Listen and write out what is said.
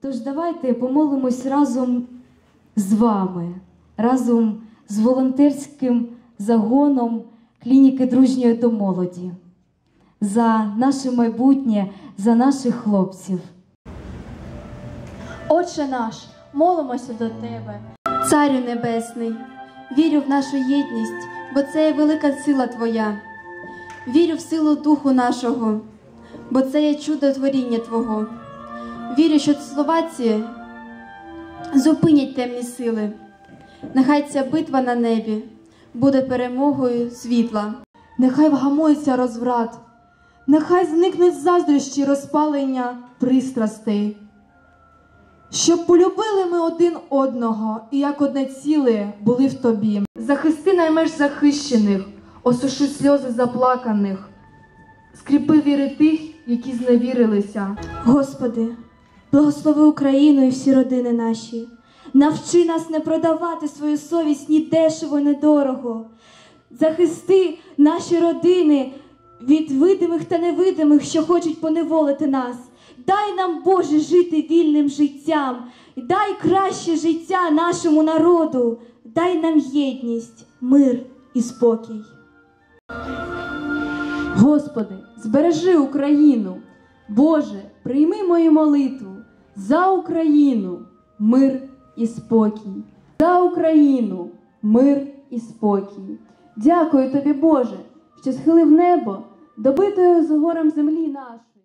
Тож давайте помолимось разом з вами, разом з волонтерським загоном клініки дружньої до молоді, за наше майбутнє, за наших хлопців. Отче наш, молимося до Тебе. Царю Небесний, вірю в нашу єдність, бо це є велика сила Твоя. Вірю в силу Духу нашого, бо це є чудо творіння Твого. Вірю, що слова ці зупинять темні сили. Нехай ця битва на небі буде перемогою світла. Нехай вгамується розврат, нехай зникнуть заздрощі розпалення пристрастей. Щоб полюбили ми один одного і як одне ціле були в тобі. Захисти наймеж захищених, осуши сльози заплаканих, скріпи віри тих, які зневірилися. Господи, благослови Україну і всі родини наші. Навчи нас не продавати свою совість ні дешево, ні дорого. Захисти наші родини від видимих та невидимих, що хочуть поневолити нас. Дай нам, Боже, жити вільним життям, дай краще життя нашому народу, дай нам єдність, мир і спокій. Господи, збережи Україну. Боже, прийми мою молитву за Україну, мир і спокій. За Україну, мир і спокій. Дякую тобі, Боже, що схилив небо добитою з горем землі нашої.